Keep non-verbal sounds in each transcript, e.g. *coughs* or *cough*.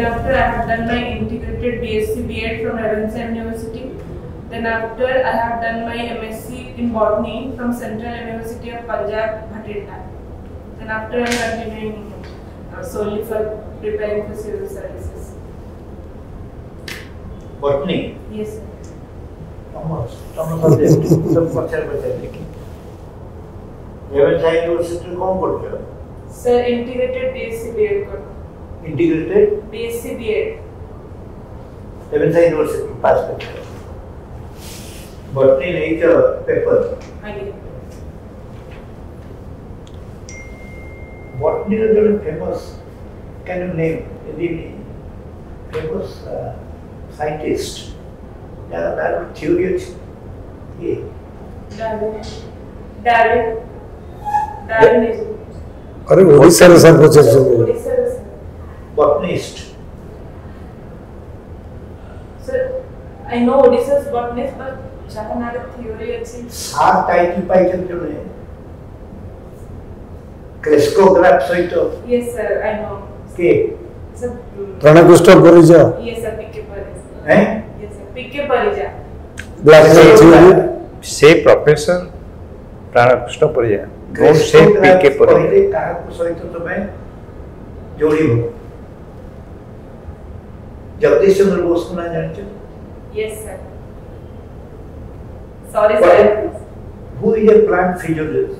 Then after I have done my integrated BSc BA from Ravenshaw University. Then after I have done my MSc in botany from Central University of Punjab, Bhatinda. Then after I am continuing uh, solely for preparing for civil services. Botany? Yes. Sir. Commerce. Commerce subject. सब पक्षर बचाए लेकिन व्यवसाय university कौन बोलते हो? Sir integrated BSc BEd करते integrated BSc BEd Ravenshaw university pass करते but नहीं नहीं तो पेपर हाँ जी बॉटनी का जो famous can you name really famous scientist ज़्यादा दार थ्योरी ये डार्विन डार्विन डार्विन अरे ओडिशा रे सर पूछे Odisha botanist. Sir, I know Odysseus botanist, but Shahanada theory achhi. आप टाइप की पाई चलते होंगे. क्लेस्कोग्राफ सही Yes sir, I know. के. Sir. प्रणकुष्ठ Parija. Yes sir, पिक्के Parija. हैं? Yes sir, पिक्के Parija. Black theory. Say professor પ્રાણકૃષ્ણ પરિજય ગૌણ શેખ પી કે પરિજય કારક સહિત તમે જોડી મૂકો जगदीश चंद्र बोस को ना जानते हो yes sir sorry sir who is a plant physiologist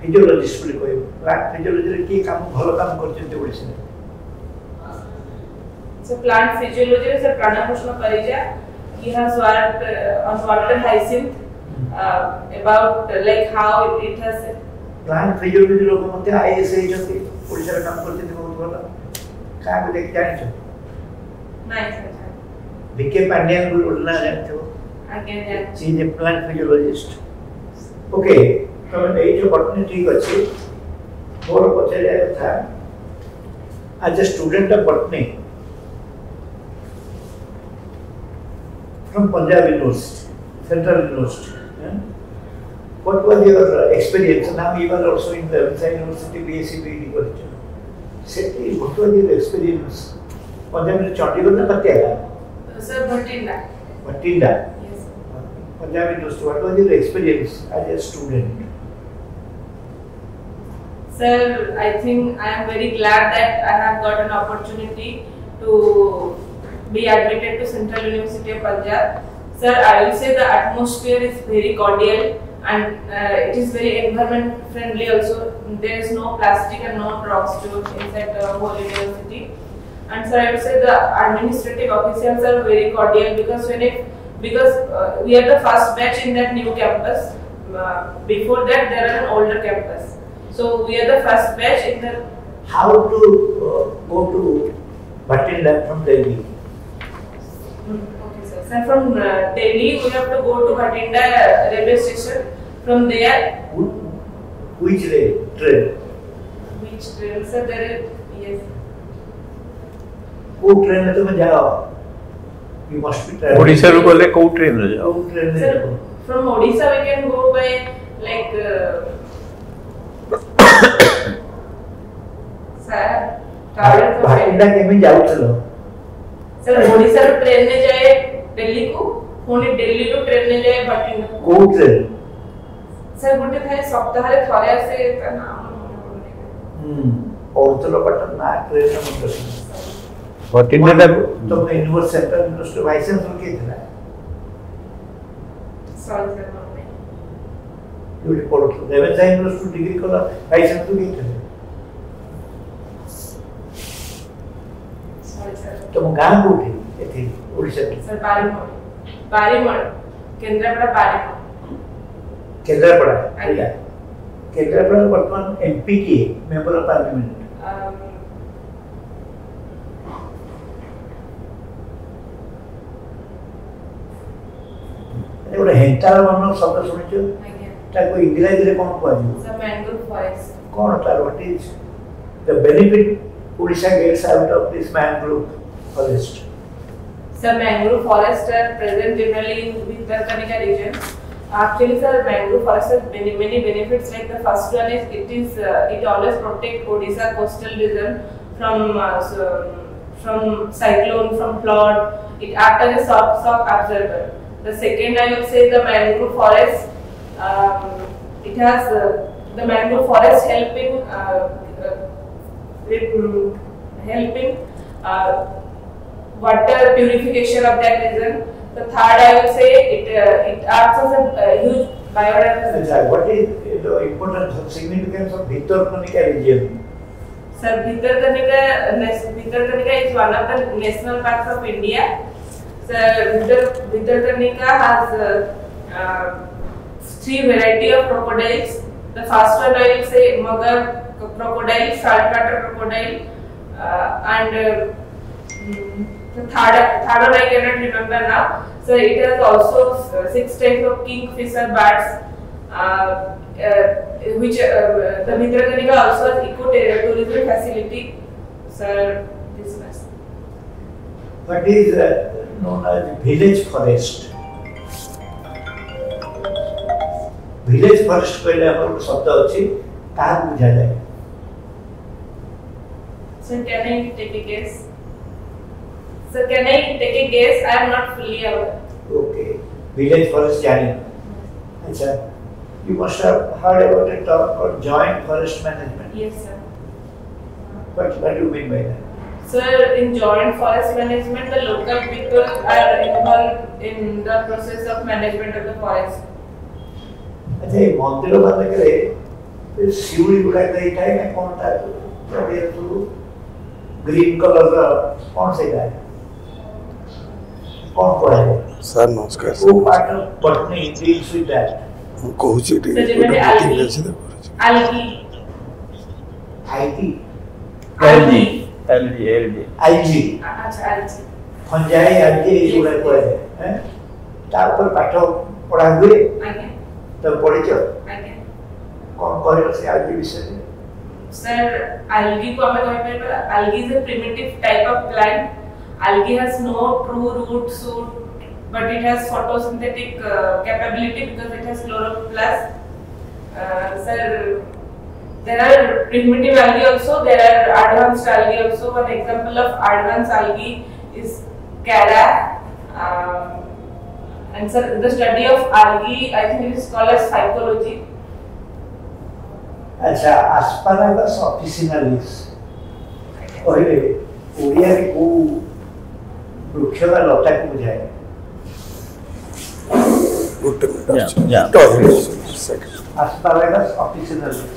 physiologist বলে কই প্ল্যান্ট ফিজিওলজিরে কি কাম ভালো কাম করছেন ওড়িশায় সো প্ল্যান্ট ফিজিওলজিরে স্যার প্রাণাভূষণ পারিজা ইহা সোয়ার্ট on water hyacinth about like how it has plant physiology লোক মধ্যে আইএসএ জন্য ওড়িশার কাম করতে বহুত ভালো কাকে দেখে জানিছো नहीं सर बीके पांड्या को उड़ना जानते हो she is a plant physiologist okay तो ये जो बटनी ठीक अछि मोर पचरिया कथा as a student of botany from Punjab University, Central University. Yeah? What was your experience? Now you are also in the University BSc BD college. What was your experience? Punjab Chandigarh ಮತ್ತೆ ಅಲ್ಲ sir Bathinda Bathinda Punjab university what was your experience as a student Sir, I think I am very glad that I have got an opportunity to be admitted to Central University of Punjab. Sir, I will say the atmosphere is very cordial and uh, it is very environment friendly also. There is no plastic and no rocks to inside the whole university. And sir, I would say the administrative officials are very cordial because when it because uh, we are the first batch in that new campus. Uh, before that, there are an older campus. So we are the first batch in the. How to uh, go to Batinda from Delhi? Hmm, Okay, sir. Sir, from uh, Delhi, we have to go to Bhatinda railway station. From there, Wh- Which rail? Train? which train, sir? There is yes. କୋଉ ଟ୍ରେନରେ ତମେ ଯାଅ You must be traveling. ଓଡ଼ିଶାରୁ ଗଲେ କୋଉ ଟ୍ରେନରେ ଯାଅ କୋଉ ଟ୍ରେନରେ Sir, ଯିବ? from Odisha we can go by like. Uh, sir, travel from Bathinda Delhi. କେମିତି ଯାଉଥିଲ? Sir, Odisha ରୁ train ରେ ଯାଏ ଦିଲ୍ଲୀ କୁ ପୁଣି ଦିଲ୍ଲୀ ରୁ train ରେ ଯାଏ ଭଟିଣ୍ଡା କୋଉ ଟ୍ରେନ୍? ସାର୍ ଗୋଟେ ଥାଏ ସପ୍ତାହରେ ଥରେ ଆସେ ତା ନାଁ ମନେ ପଡୁନି। ହୁଁ ପଢୁଥିଲ ପାଠ ନା What it did happen? The universe center used to license उनके इतना है. Solve करना है. You report to them. Then used to degree को license उनके इतना है. तुम गाँव कोठी एथि ओडिसा के सर बारीमण बारीमण केंद्रापड़ा बारीमण केंद्रापड़ा ठीक है केंद्रापड़ा वर्तमान एमपी की है मेंबर ऑफ़ पार्लियामेंट ଗୋଟେ ହେଣ୍ଟାଳ ମାନ ଶବ୍ଦ ଶୁଣିଛ ଆଜ୍ଞା। ତାକୁ ଇଂରାଜୀରେ କ'ଣ କୁହାଯିବ Sir, mangrove forest. କ'ଣ ତାର what is the benefit Odisha gets out of this mangrove forest Sir, mangrove forests are present generally in Bhitarkanika region. Actually, sir, mangrove forest has many, many benefits. Like the first one is it is uh, it always protect Odisha coastal region from uh, so, from cyclone, from flood. It acts as a shock, shock absorber. The second, I would say, the mangrove forest. Um, it has uh, the mangrove forest helping uh, uh, mm, helping uh, water purification of that region. The third, I would say, it it acts as a huge biodiversity. What is the importance, significance of Bhitarkanika region? Sir, Bhitarkanika, is one of the national parks of India. Bhitar, Bhitarkanika has uh, three variety of crocodiles. The first one I will say mugger crocodile, saltwater crocodile, uh, and uh, mm, the third, third one I cannot remember now. So it has also six types of kingfisher birds. Uh, uh, which uh, the Bhitarkanika also has eco tourism facility. Sir, this much. What is uh, known as village forest? village forest କହିଲେ ଆମର ଗୋଟେ ଶବ୍ଦ ଅଛି ତାହା ବୁଝାଯାଏ Sir, can I take a guess? Sir, can I take a guess? I am not fully aware. Okay village forest ଜାଣି ଆଚ୍ଛା you must have heard about a term called joint forest management Yes, sir. what, what do you mean by that Sir, in Joint Forest Management, the local people are involved in the process of management of the forest. अच्छा ये Montero बात करे शिवली बुलाए तो ये time है कौन था तो ये तो ग्रीन कलर का कौन से गाय कौन पढ़ा है सर नमस्कार सर वो पार्टनर पढ़ने इंग्लिश से डाल कहुची डी आईटी आईटी आईटी एलजी एलजी आईजी আচ্ছা আইজি খঞ্জাই আইজি এইগুলো কয়ে যায় হ্যাঁ তারপর পাঠ পড়া হুয়ে আজ্ঞা তো পড়েছ আজ্ঞা কোন করে সে আইজি বিষয়ে सर algae को हमें कहीं पर algae is a primitive type of plant algae has no true root shoot but it has photosynthetic uh, capability because it has chloroplast uh, sir there are primitive algae also. There are advanced algae also. One example of advanced algae is Cara. Um, and sir, the study of algae, I think it is called as phycology. ଆଚ୍ଛା ଆସ୍ପାରାଗସ୍ ଅଫିସିନାଲିସ୍ କହିଲେ ଓଡ଼ିଆରେ କୋଉ ବୃକ୍ଷ ବା ଲତାକୁ ବୁଝାଏ ଗୋଟେ minute Yeah, ଆସୁଛି। yeah. ରହିଲି, second। Asparagus officinalis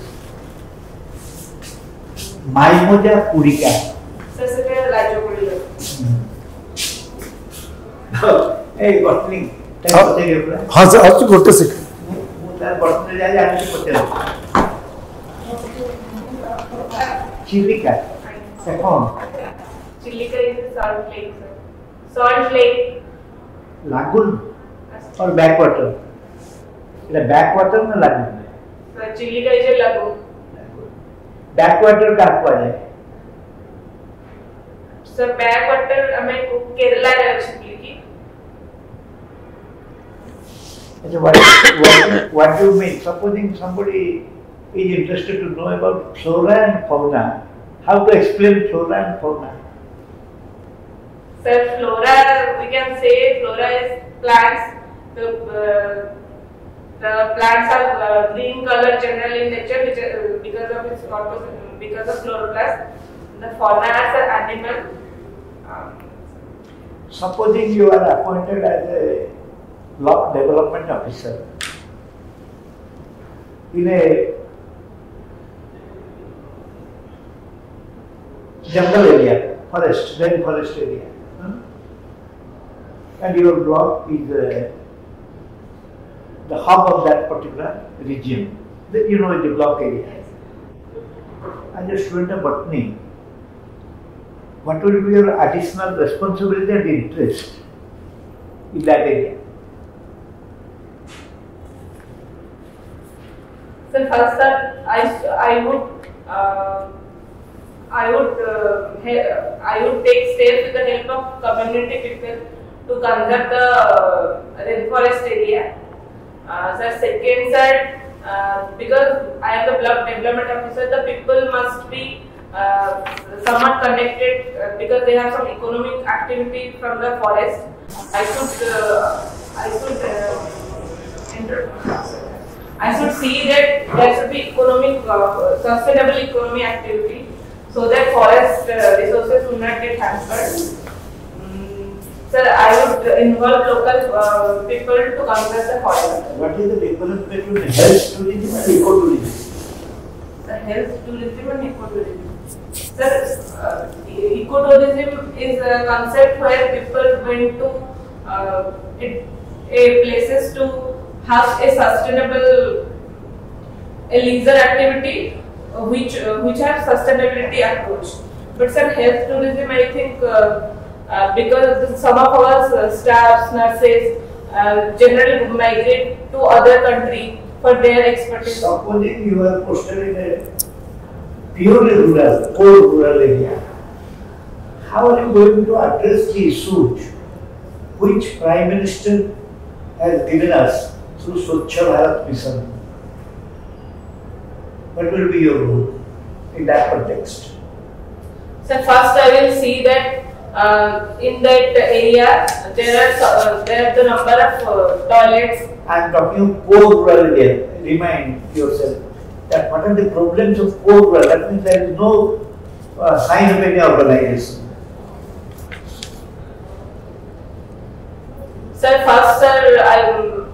mimosa pudica ଏଇ ବଟନି ହଁ ସାର୍ ଆସୁଛି ଗୋଟେ ସେକେଣ୍ଡ ମୁଁ ତାର ବଟନି ଯାଇ ଆଣିକି ପଚାରୁଛି ଚିଲିକା ସେ କ'ଣ Chilika is salt lake salt lake lagoon और बैक वाटर बैक वाटर ना लागू चिल्ली का इजे लागू बैकवाटर का aqua है सर बैकवाटर हमें केरला रेसिपी की So what, what, what do you mean? Supposing somebody is interested to know about flora and fauna, how to explain flora and fauna? Sir, flora, we can say flora is plants, the uh, the plants are uh, green color generally in nature which, uh, because of its photos, because of chloroplast. The fauna is an animal. Um, Supposing you are appointed as a block development officer in a jungle area, forest, then forest area, and your block is uh, the hub of that particular region. Then you know the block area. As a student of botany, what will be your additional responsibility and interest in that area? So first, sir, I, I would uh, I would uh, I would take steps with the help of community people to conserve the uh, rainforest area. Uh, sir, second, sir, uh, because I am the block development officer, the people must be uh, somewhat connected uh, because they have some economic activity from the forest. I should, uh, I should, uh, enter, I should see that there should be economic, uh, sustainable economy activity so that forest resources will not get hampered. Mm, Sir, I would involve local uh, people to conserve the forest. What is the difference between health tourism and ecotourism? The health tourism and ecotourism. Sir, uh, e- ecotourism is a concept where people went to uh, it, a places to have a sustainable a leisure activity uh, which uh, which have sustainability approach. But sir, health tourism, I think uh, uh, because some of our uh, staffs, nurses uh, generally migrate to other country for their expertise. Supposing you are posted in a purely rural, poor rural area, how are you going to address the issues which Prime Minister has given us through Swachh Bharat Mission? What will be your role in that context? So first I will see that uh, in that area there are uh, there are the number of uh, toilets. I am talking of poor rural area. Remind yourself that what are the problems of poor rural? That means there is no uh, sign of any urbanization. Sir, first sir, I will-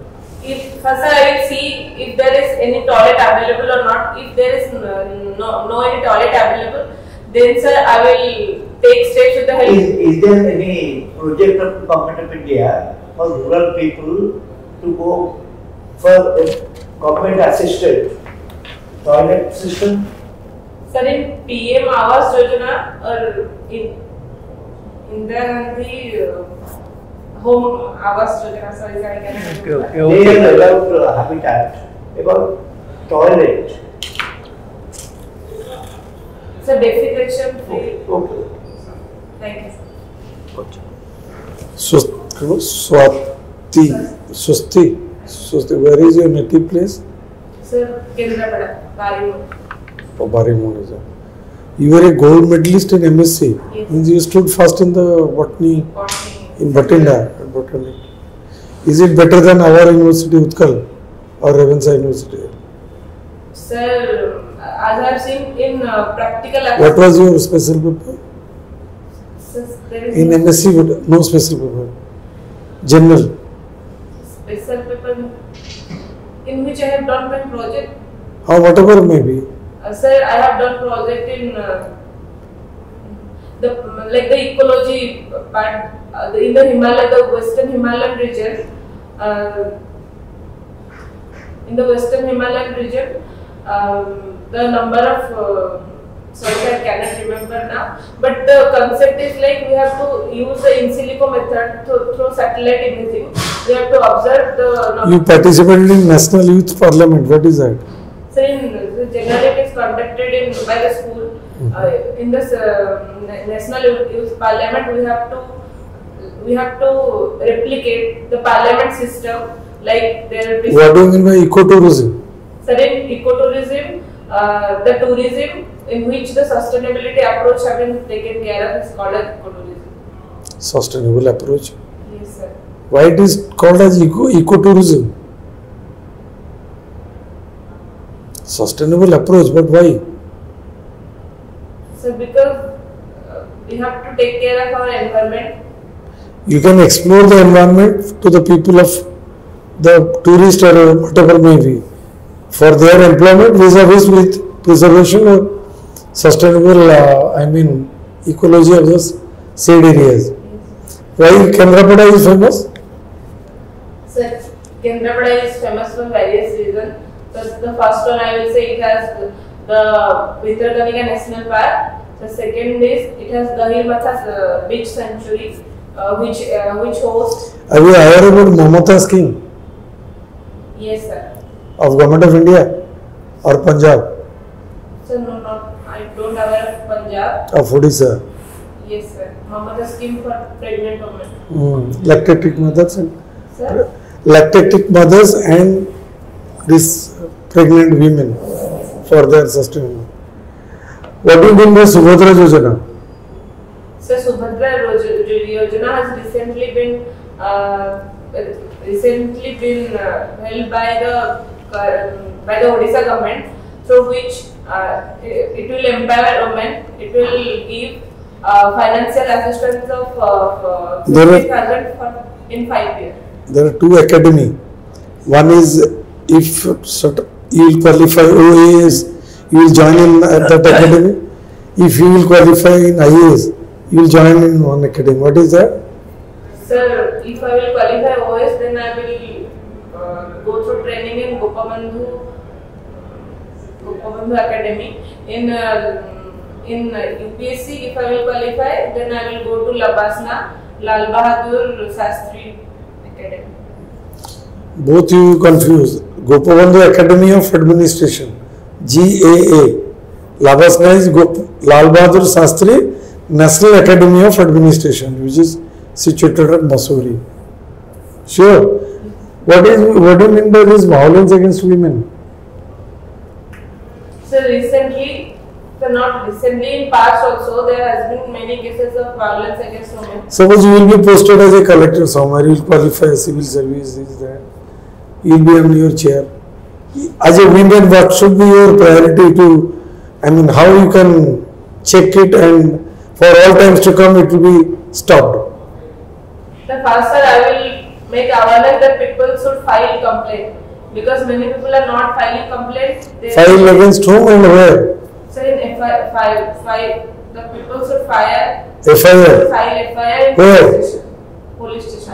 if first sir, I will see if there is any toilet available or not. If there is no no, no any toilet available, then sir I will take steps with the help. Is, is there any project of the government of India for rural people to go for a government assisted toilet system? Sir, in PM Awas Yojana or in Indira Gandhi uh, Home Awas Yojana, sorry, I cannot Okay, remember. okay, They okay. are allowed uh, habitat about toilet. Sir, defecation free. Okay. Thank you. Swati, Swasti, Swasti, where is your native place? Sir, Kendrapada, Varimur. Oh, Barimur is it. You were a gold medalist in MSc. Yes. Means you stood first in the botany Botany. in Batinda, botany. Is it better than our university, Utkal, or Ravenshaw University? Sir, as I have seen in uh, practical What was your special paper? In MSc, what- no special paper. General. special paper in which I have done my project. Or whatever may be. Uh, sir, I have done project in uh, the like the ecology part uh, the, in the Himalaya, the Western Himalayan region. Uh, in the Western Himalayan region, um, the number of uh, sorry I cannot remember now, but the concept is like we have to use the in silico method to, through satellite imaging. We have to observe the. You participated in National Youth Parliament. What is that? So in generally it is conducted in by the school. Uh, in this uh, national youth parliament, we have to we have to replicate the parliament system like there What do you mean by ecotourism? certain ecotourism, uh, the tourism in which the sustainability approach have been taken care of is called as ecotourism. Sustainable approach. Yes, sir. Why it is called as eco ecotourism? Sustainable approach, but why? So because uh, we have to take care of our environment. You can explore the environment to the people of the tourist or whatever may be for their employment vis-a-vis with preservation or sustainable, uh, I mean, ecology of those seed areas. Why Kendrapada is famous? Sir, Kendrapada is famous for various reasons. So the first one I will say it has the Bhitarkanika National Park. The second is it has Gahirmatha's uh, Beach Sanctuary, uh, which uh, which hosts. Have you heard about Mamata scheme Yes, sir. of Government of India or Punjab So no, not I don't aware of Punjab. or Odisha? Yes, sir. Mamata scheme for pregnant women. Mm, lactatic mothers and Sir, lactatic mothers and these pregnant women for their sustenance. What do you mean by Subhadra Yojana? So Subhadra Yojana has recently been uh, recently been uh, held by the uh, by the Odisha government, through which uh, it, it will empower women. It will give uh, financial assistance of uh, are- for in five years. There are two academy. One is if sort of you will qualify OAS, you will join in at that *coughs* academy. If you will qualify in IAS, you will join in one academy. What is that? Sir, if I will qualify OS, then I will uh, go through training in Gopabandhu Gopabandhu Academy. In uh, in uh, UPSC, if I will qualify, then I will go to Labasna Lal Bahadur Shastri Academy. Both you confuse. Gopabandhu Academy of Administration, GAA. Labasna is Gop- Lal Bahadur Shastri National Academy of Administration, which is situated at Mussoorie. Sure. What is what do you mean by this violence against women? So recently, so not recently, in past also, there has been many cases of violence against women. Suppose you will be posted as a collector somewhere, you will qualify as civil service, this, that. You will be on your chair. As a woman, what should be your priority to, I mean, how you can check it and for all times to come it will be stopped. The first, sir, I will make awareness that people should file complaint because many people are not filing complaints. File against whom and where? So in FI, file, file, the people should file, FIR. file FIR in Where? police station. Police station.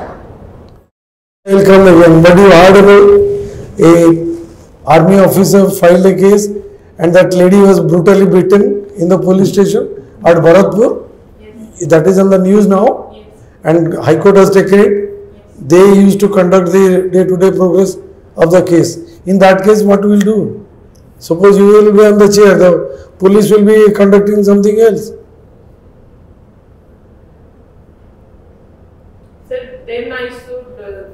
I will come again. But you heard about a army officer filed a case and that lady was brutally beaten in the police station at Bharatpur. Yes. That is on the news now. Yes. and High Court has taken it. They used to conduct the day-to-day progress of the case. In that case, what will do? Suppose you will be on the chair, the police will be conducting something else. So then I should, uh,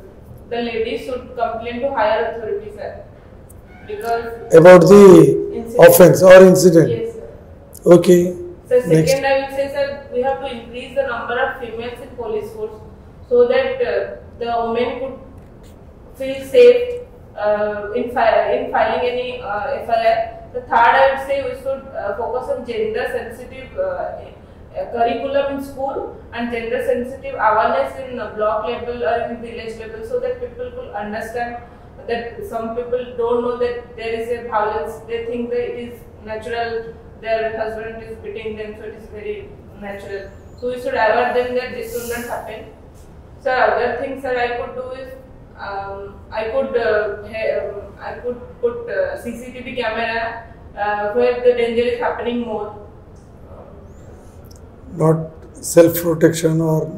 the lady should complain to higher authorities, sir. Because. About the Incident. offense or incident. Yes, sir. Okay. So Next. second, I will say, sir, we have to increase the number of females in police force so that uh, the women could feel safe uh, in, fi- in filing any uh, FIR. The third, I would say, we should uh, focus on gender sensitive uh, curriculum in school and gender sensitive awareness in block level or in village level so that people will understand that some people don't know that there is a violence. They think that it is natural. Their husband is beating them, so it is very natural. So we should aware them that this should not happen. So other things that I could do is um, I could uh, um, I could put uh, CCTV camera uh, where the danger is happening more. Not self-protection or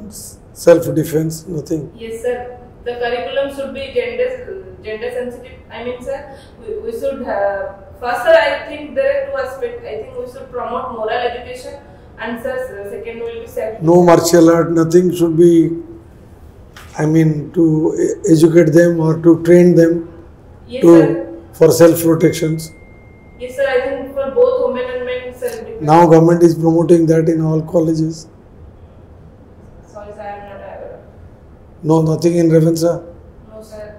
self-defense, nothing. Yes, sir. The curriculum should be gender gender sensitive. I mean, sir, we, we should have. First, sir, I think there are two aspects. I think we should promote moral education, and sir, second will be self. No martial art, nothing should be, I mean, to educate them or to train them Yes, to sir. for self-protections. Yes, sir. I think for both women and men, self. Now government is promoting that in all colleges. Sorry, sir, I am not aware. No, nothing in Ravenshaw. No, sir.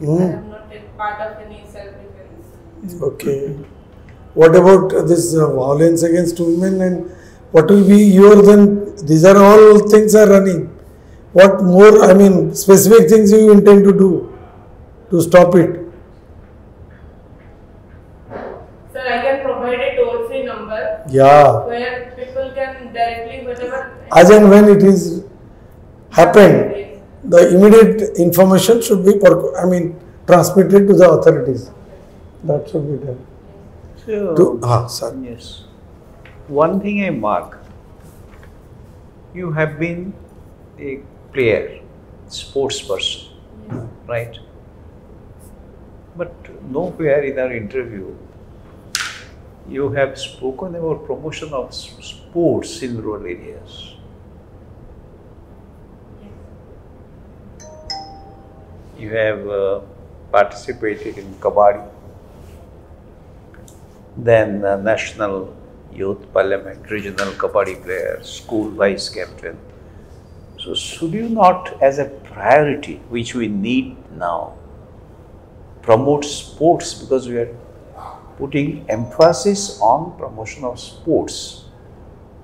I Hmm. am not part of any self defense. Okay. What about this uh, violence against women and what will be your then? These are all things are running. What more? I mean, specific things you intend to do to stop it? Sir, I can provide a toll free number Yeah. where people can directly, whatever. As and when it is happened, the immediate information should be, per- I mean, transmitted to the authorities. That should be done. So, To, ah, sorry. yes. One thing I mark, you have been a player, sports person, right? But nowhere in our interview you have spoken about promotion of sports in rural areas. You have uh, participated in kabaddi, then uh, national youth parliament, regional kabaddi player, school vice captain. So, should you not, as a priority, which we need now, promote sports because we are putting emphasis on promotion of sports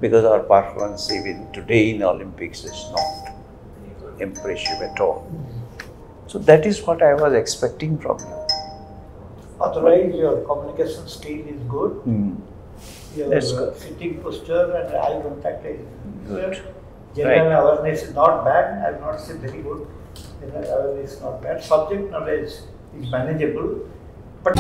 because our performance even today in Olympics is not impressive at all. So that is what I was expecting from you. Otherwise, your communication skill is good. Hmm. Your That's good. sitting posture and eye contact is Good. General Right. awareness is not bad. I will not say very good. General awareness is not bad. Subject knowledge is manageable. But